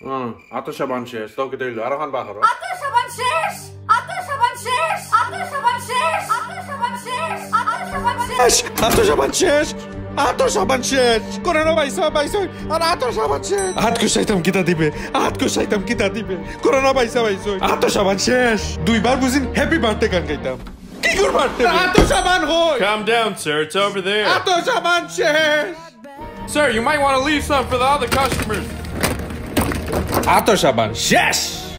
হুম আতো সাবান শেষ তোকে দিল আর খান বাহার আতর সাবান শেষ আতর সাবান শেষ আতর সাবান শেষ আতর সাবান শেষ আতর সাবান শেষ আতো সাবান শেষ আতো সাবান শেষ করোনা বাইসা বাইসা আর আতো সাবান শেষ হাত কুসাইতাম কিতা দিবে হাত কুসাইতাম কিতা দিবে করোনা বাইসা বাইসা আতো সাবান শেষ দুইবার বুঝিন হ্যাপি বার্থডে গান গাইতাম কি কর বার্থডে আতো সাবান হই Calm down, sir. It's over there. আতো সাবান শেষ Sir, you might want to leave some for the other customers. আতো সাবান শেষ